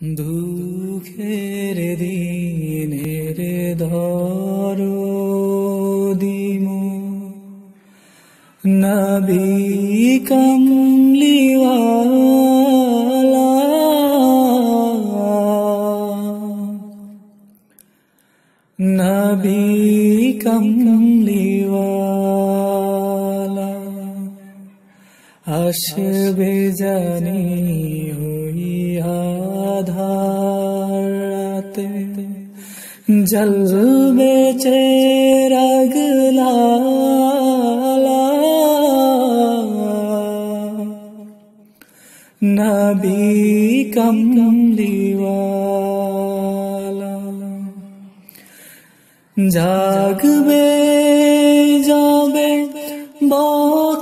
দুঃখের দিনের ধর দিমু নবী কমলিওয়ালা নবী কমলিওয়ালা আসবে জানি ওই আধারাতে জলবে চেরাগলা নবী কমলিওয়ালা জাগবে যাবে বক্ষে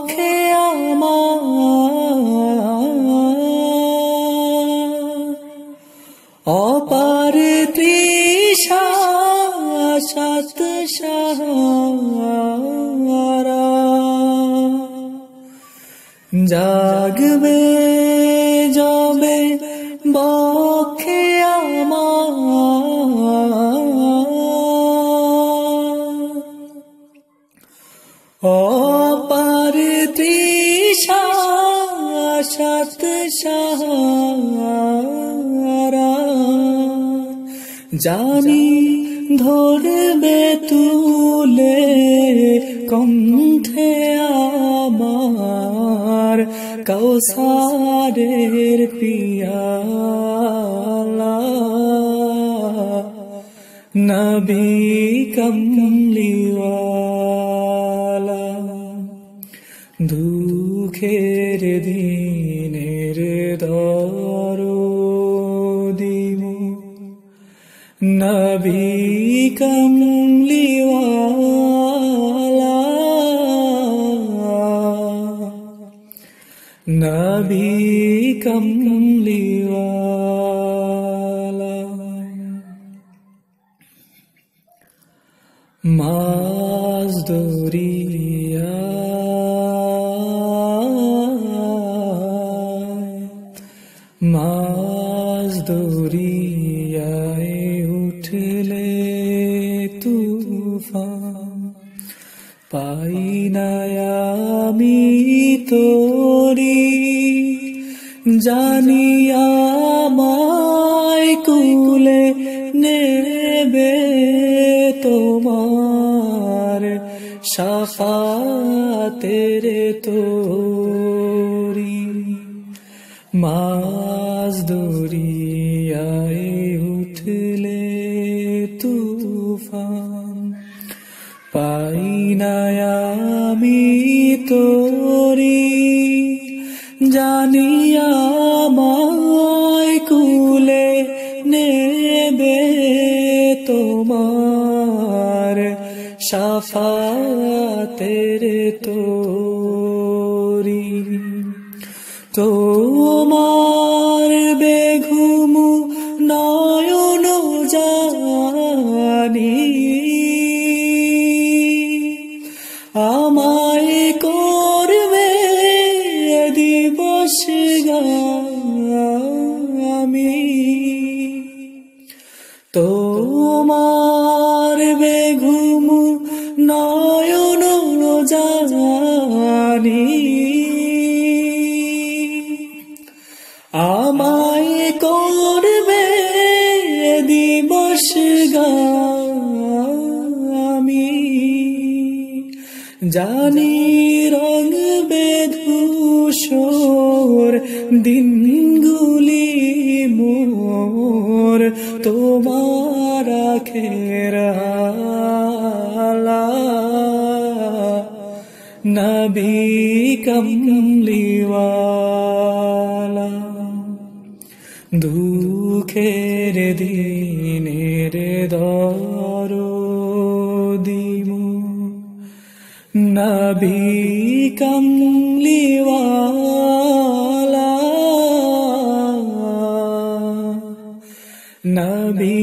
সাত জাগবে যাবে বক্ষে আমার। সাত জানি ধরবে তুলে কণ্ঠে আমার কৌসারের পিয়ালা। নবী কমলিওয়ালা দুঃখের দিনের দর নবী কমলিওয়ালা নবী কমলিওয়ালা মাছ দরিয়া মাছ দরিয়ায় পাই আমি তোরি। জানিয়া আমায় কুলে নেবে তোমার সাফাতের তোরি। মাছ দরিয়ায় উঠলে তুফান পাই না আমি তোরি। জানিয়া মায় কুলে নেবে তোমার সাফাতের তোরি। তোমার তোমার বেঘুমু নয়ন জানি আমায় করবে দিবস আমি জানি রঙ বেধূসর দিনগুলি নবী কমলিওয়ালা দুঃখের দিনের দর দিমু নবী কমলিওয়ালা নবী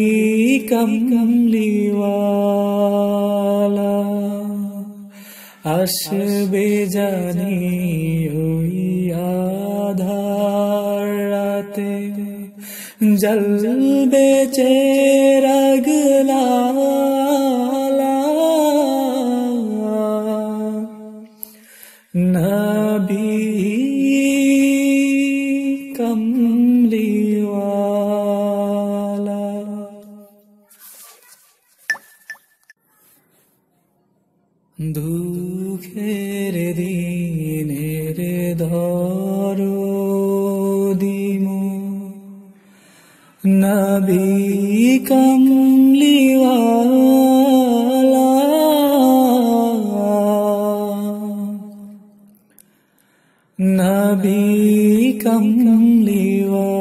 কমলিওয়ালা अस बेजानी हुई आधार जल बेचे रगला नबी कमली वाला धूप দুঃখের দিনের ধর দিমু নবী কমলিওয়ালা। নবী কমলিওয়ালা।